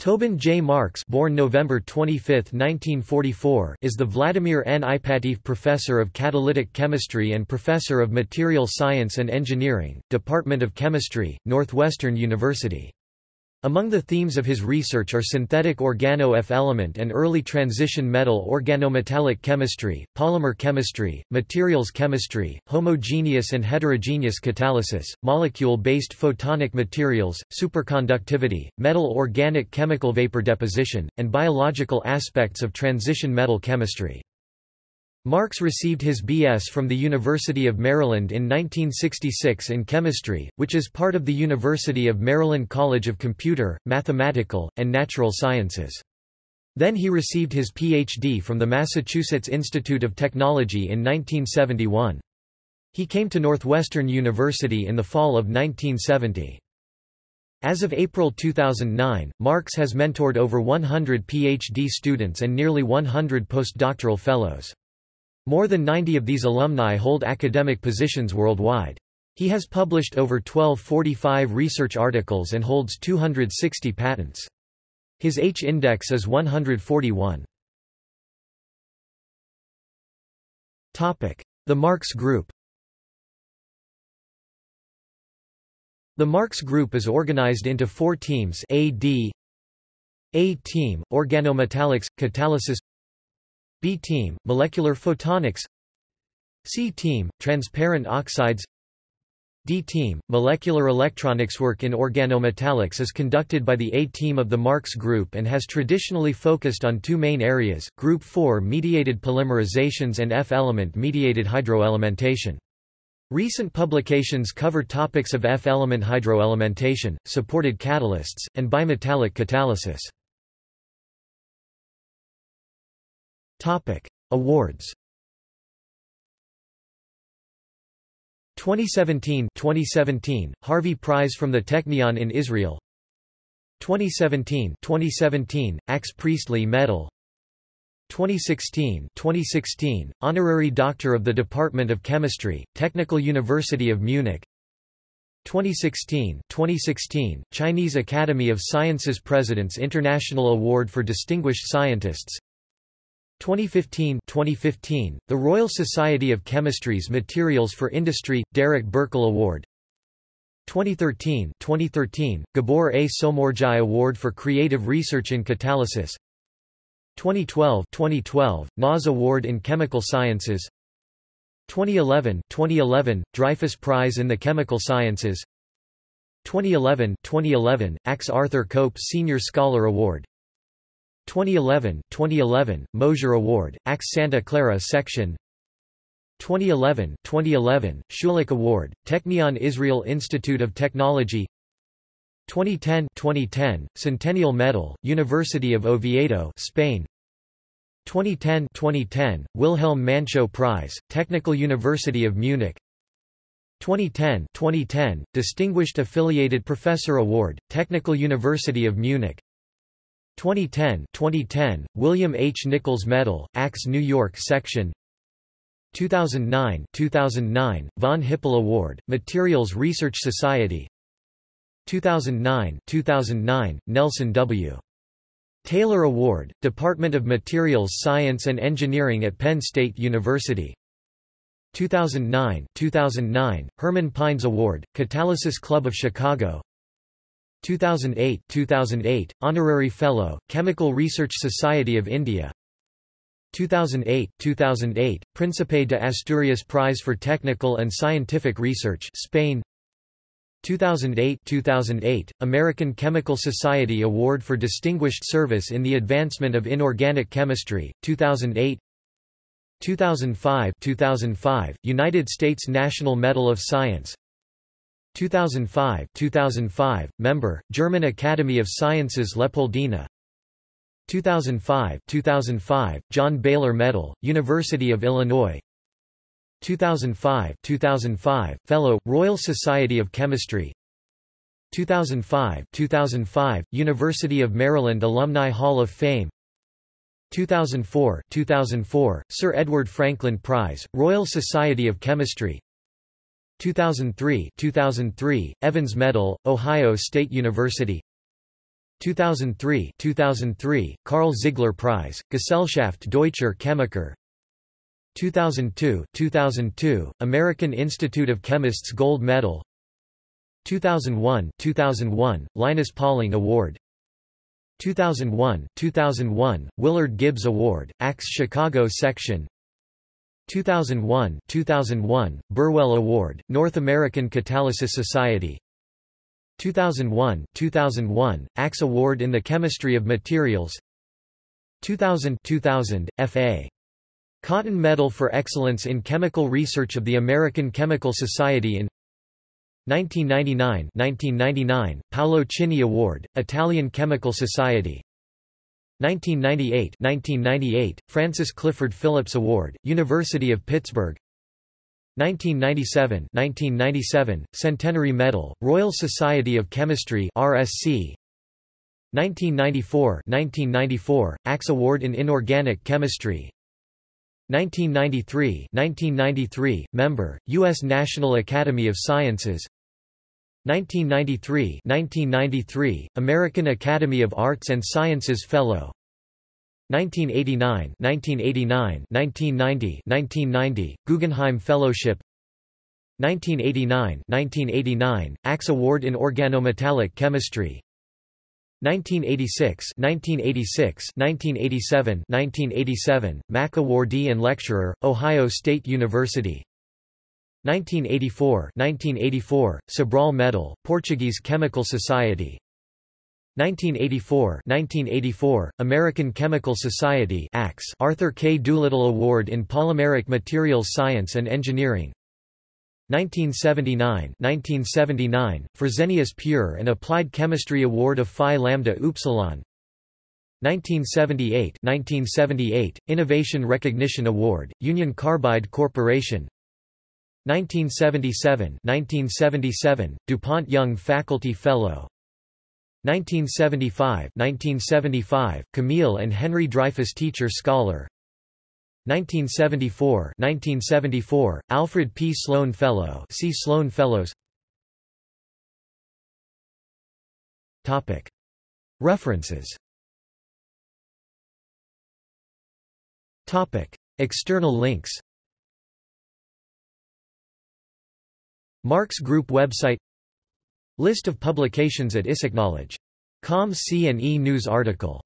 Tobin J. Marks born November 25, 1944, is the Vladimir N. Ipatieff Professor of Catalytic Chemistry and Professor of Material Science and Engineering, Department of Chemistry, Northwestern University. Among the themes of his research are synthetic organo-F-element and early transition metal organometallic chemistry, polymer chemistry, materials chemistry, homogeneous and heterogeneous catalysis, molecule-based photonic materials, superconductivity, metal organic chemical vapor deposition, and biological aspects of transition metal chemistry. Marks received his B.S. from the University of Maryland in 1966 in chemistry, which is part of the University of Maryland College of Computer, Mathematical, and Natural Sciences. Then he received his Ph.D. from the Massachusetts Institute of Technology in 1971. He came to Northwestern University in the fall of 1970. As of April 2009, Marks has mentored over 100 Ph.D. students and nearly 100 postdoctoral fellows. More than 90 of these alumni hold academic positions worldwide. He has published over 1245 research articles and holds 260 patents. His H-index is 141. The Marks Group The Marks Group is organized into four teams AD A team, organometallics, catalysis B-team, molecular photonics C-team, transparent oxides D-team, molecular electronics work in organometallics is conducted by the A-team of the Marks Group and has traditionally focused on two main areas, Group 4 mediated polymerizations and F-element mediated hydroelementation. Recent publications cover topics of F-element hydroelementation, supported catalysts, and bimetallic catalysis. Topic: Awards. 2017 2017 Harvey Prize from the Technion in Israel. 2017 2017 ACS Priestley Medal. 2016 2016 Honorary Doctor of the Department of Chemistry Technical University of Munich. 2016 2016 Chinese Academy of Sciences President's International Award for Distinguished Scientists 2015 2015 The Royal Society of Chemistry's Materials for Industry Derek Birchall Award. 2013 2013 Gabor A. Somorjai Award for Creative Research in Catalysis. 2012 2012 NAS Award in Chemical Sciences. 2011 2011 Dreyfus Prize in the Chemical Sciences. 2011 2011 ACS Arthur Cope Senior Scholar Award 2011 2011 Mosher Award ACS Santa Clara section. 2011 2011 Schulich Award Technion Israel Institute of Technology. 2010 2010 Centennial Medal University of Oviedo Spain. 2010 2010 Wilhelm Manchot Prize Technical University of Munich. 2010 2010 Distinguished Affiliated Professor Award Technical University of Munich 2010 2010 William H. Nichols Medal ACS New York section. 2009 2009 Von Hippel Award Materials Research Society. 2009 2009 Nelson W. Taylor Award Department of Materials Science and Engineering at Penn State University. 2009 2009 Herman Pines Award Catalysis Club of Chicago 2008 2008 Honorary Fellow Chemical Research Society of India. 2008 2008 Príncipe de Asturias Prize for Technical and Scientific Research Spain. 2008 2008 American Chemical Society Award for Distinguished Service in the Advancement of Inorganic Chemistry 2008 2005 2005 United States National Medal of Science 2005 2005 member German Academy of Sciences Leopoldina 2005 2005 John Bailar Medal University of Illinois 2005 2005 fellow Royal Society of Chemistry 2005 2005 University of Maryland Alumni Hall of Fame 2004 2004 Sir Edward Frankland Prize Royal Society of Chemistry 2003 2003 Evans Medal, Ohio State University 2003 2003 Karl Ziegler Prize Gesellschaft Deutscher Chemiker 2002 2002 American Institute of Chemists Gold Medal 2001 2001 Linus Pauling Award 2001 2001 Willard Gibbs Award ACS Chicago section 2001 2001 Burwell Award North American Catalysis Society. 2001 2001 ACS Award in the Chemistry of Materials. 2000 2000 FA Cotton Medal for Excellence in Chemical Research of the American Chemical Society in 1999 1999 Paolo Chini Award Italian Chemical Society 1998 1998 Francis Clifford Phillips Award University of Pittsburgh. 1997 1997 Centenary Medal Royal Society of Chemistry RSC 1994 1994 ACS Award in Inorganic Chemistry. 1993 1993 Member US National Academy of Sciences 1993 1993 American Academy of Arts and Sciences Fellow. 1989 1989 1990 1990 Guggenheim Fellowship. 1989 1989 ACS Award in Organometallic Chemistry. 1986 1986 1987 1987 Mack Awardee and Lecturer Ohio State University 1984 1984 Sobral Medal Portuguese Chemical Society. 1984 1984 American Chemical Society ACS Arthur K. Doolittle Award in Polymeric Materials Science and Engineering. 1979 1979 Fresenius Pure and Applied Chemistry Award of Phi Lambda Upsilon. 1978 1978 Innovation Recognition Award Union Carbide Corporation 1977 1977 DuPont Young Faculty Fellow. 1975 1975 Camille and Henry Dreyfus Teacher Scholar. 1974 1974 Alfred P. Sloan Fellow see Sloan Fellows. Topic. References. Topic. External links Marks Group website. List of publications at ISAKnowledge.com C&E News article